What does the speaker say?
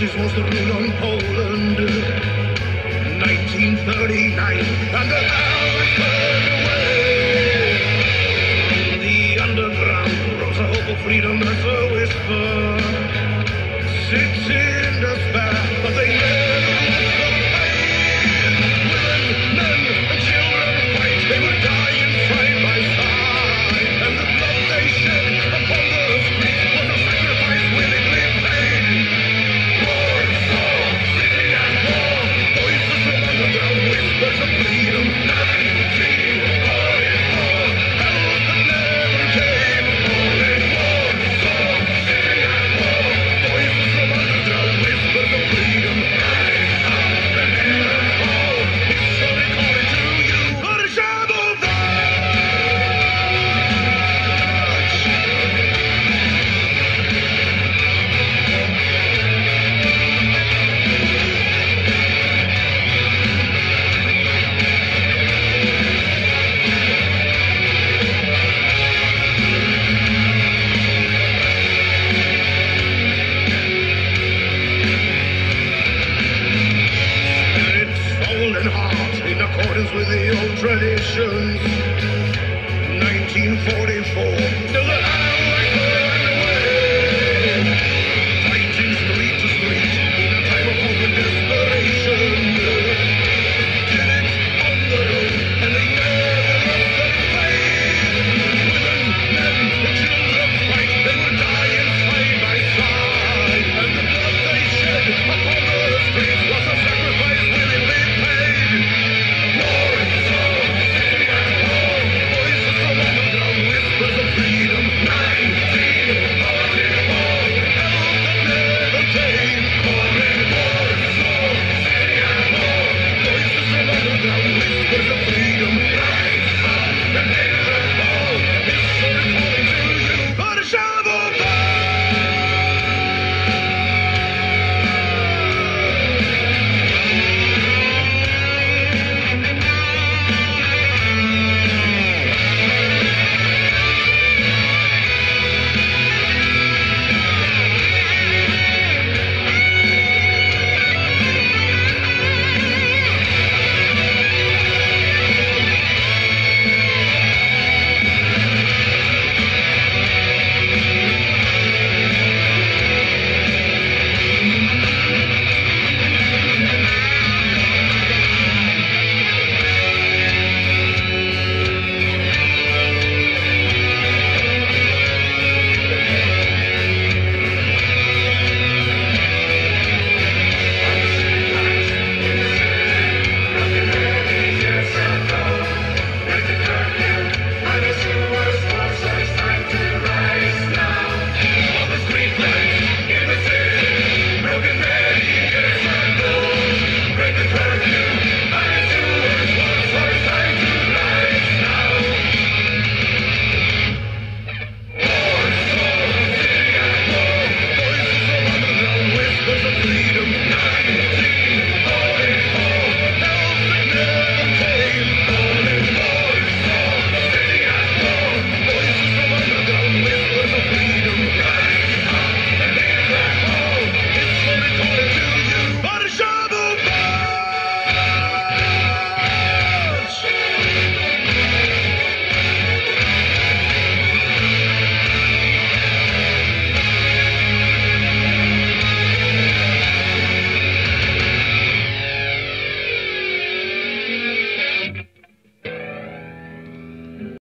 Nazis was the rain on Poland. 1939, and the hours burned away. In the underground rose a hope of freedom as a whisper. Sits in the 1944.